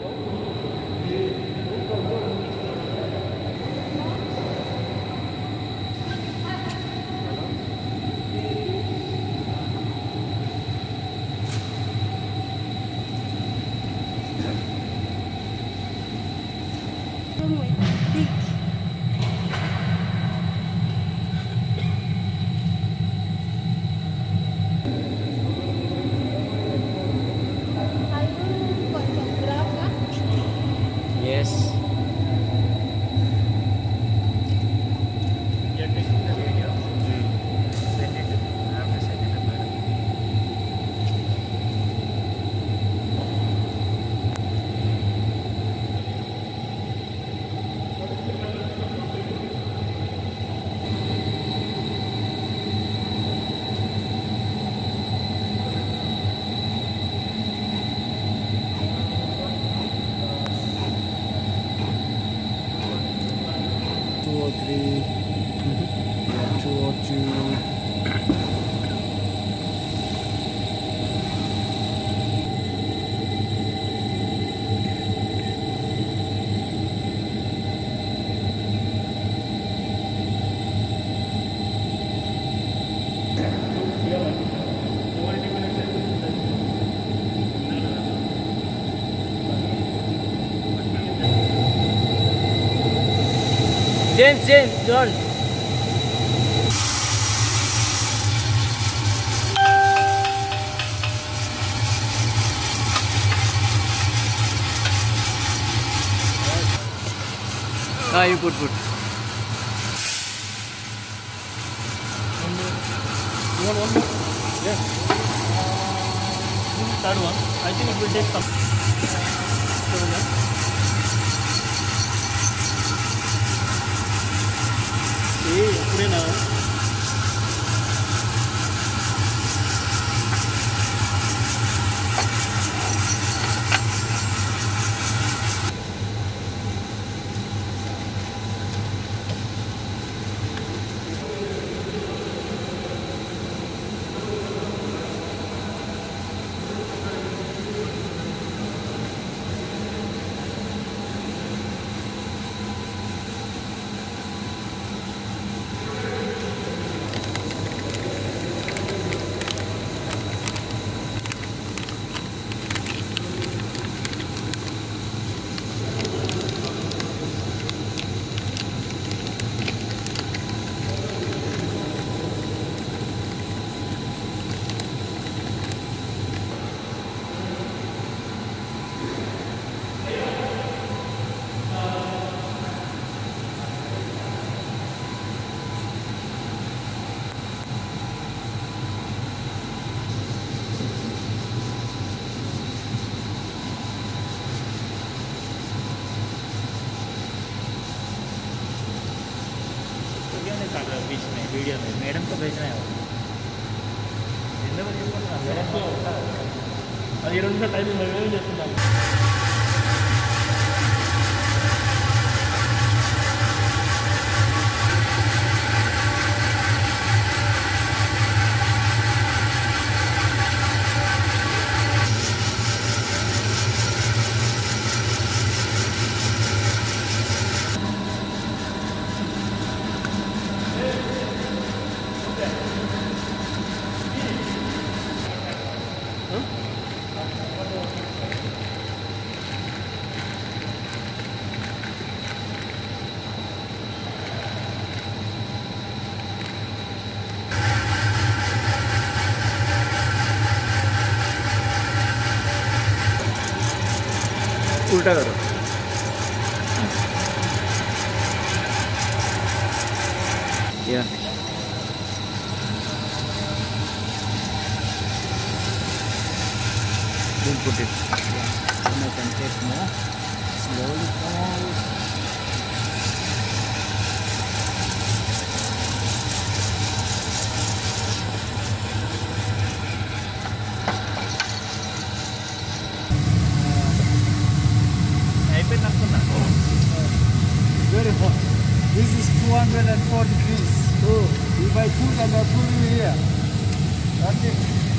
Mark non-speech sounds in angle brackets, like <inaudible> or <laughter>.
Yes. Two or three. Two or two. <clears throat> <clears throat> Cem Cem dön. Hayır vur vur. One more. Yeah. Uh, third one. I think it will take some. aí, o कर रहे हो बीच में video में madam को भेजना है madam को और ये टाइम मैं 응? उल्टा करो या yeah. we'll put it. And I can take more slowly. Very hot. This is 204 degrees. Oh, if I put and I put you here, that's it.